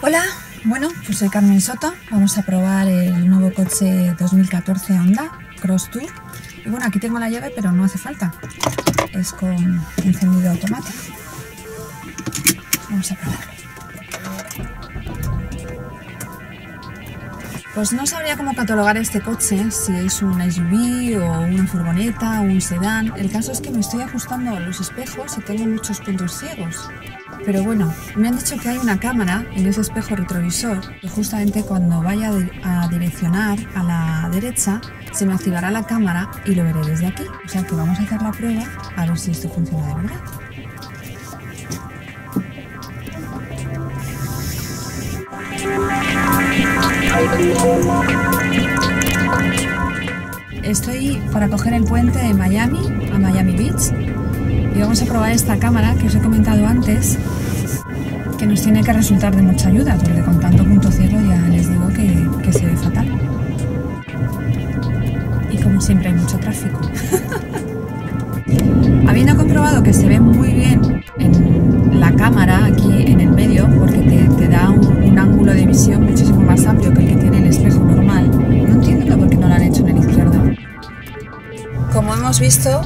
Hola, bueno, pues soy Carmen Soto. Vamos a probar el nuevo coche 2014 Honda Cross Tour. Y bueno, aquí tengo la llave, pero no hace falta. Es con encendido automático. Vamos a probarlo. Pues no sabría cómo catalogar este coche, si es un SUV o una furgoneta o un sedán. El caso es que me estoy ajustando a los espejos y tengo muchos puntos ciegos. Pero bueno, me han dicho que hay una cámara en ese espejo retrovisor que justamente cuando vaya a direccionar a la derecha se me activará la cámara y lo veré desde aquí. O sea que vamos a hacer la prueba a ver si esto funciona de verdad. Estoy para coger el puente de Miami a Miami Beach y vamos a probar esta cámara que os he comentado antes que nos tiene que resultar de mucha ayuda porque con tanto punto ciego ya les digo que, que se ve fatal. Y como siempre hay mucho tráfico. Habiendo comprobado que se ve muy bien hemos visto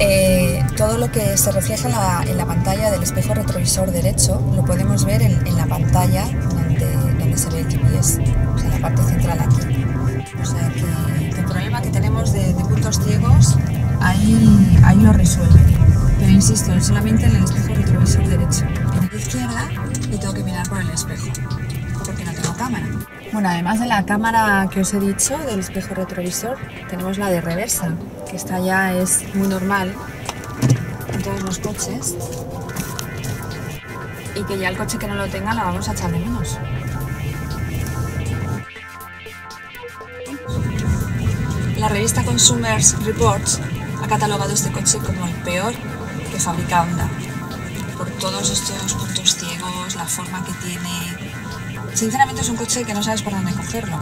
eh, todo lo que se refleja en la, en la, pantalla del espejo retrovisor derecho lo podemos ver en, en la pantalla donde, donde, se ve el GPS, o sea, la parte central aquí. O sea que el problema que tenemos de, de puntos ciegos, ahí, ahí lo resuelve. Pero insisto, solamente en el espejo retrovisor derecho. En la izquierda y tengo que mirar por el espejo, Bueno, además de la cámara que os he dicho, del espejo retrovisor, tenemos la de reversa, que esta ya es muy normal en todos los coches y que ya el coche que no lo tenga la vamos a echar de menos. La revista Consumers Reports ha catalogado este coche como el peor que fabrica Honda por todos estos puntos ciegos, la forma que tiene. Sinceramente es un coche que no sabes por dónde cogerlo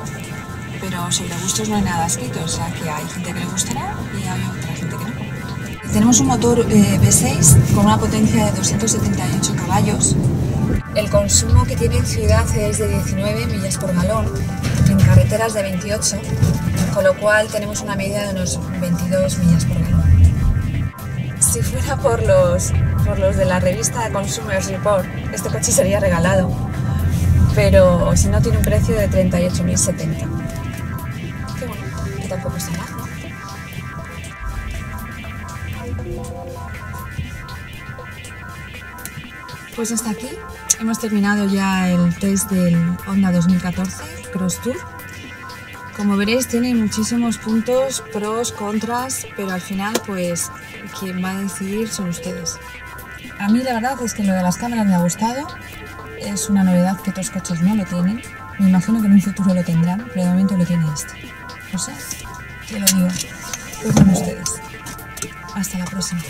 pero sobre gustos no hay nada escrito, o sea que hay gente que le gustará y hay otra gente que no. Tenemos un motor eh, V6 con una potencia de 278 caballos. El consumo que tiene en ciudad es de 19 millas por galón, en carreteras de 28, con lo cual tenemos una media de unos 22 millas por galón. Si fuera por los, por los de la revista Consumers Report, este coche sería regalado, pero si no tiene un precio de 38.070 que tampoco está ¿no? Pues hasta aquí hemos terminado ya el test del Honda 2014 Cross Tour. Como veréis tiene muchísimos puntos, pros, contras, pero al final pues quien va a decidir son ustedes. A mí la verdad es que lo de las cámaras me ha gustado, es una novedad que otros coches no lo tienen. Me imagino que en un futuro lo tendrán, pero de momento lo tiene este. No sé, te lo digo. Pues con ustedes. Hasta la próxima.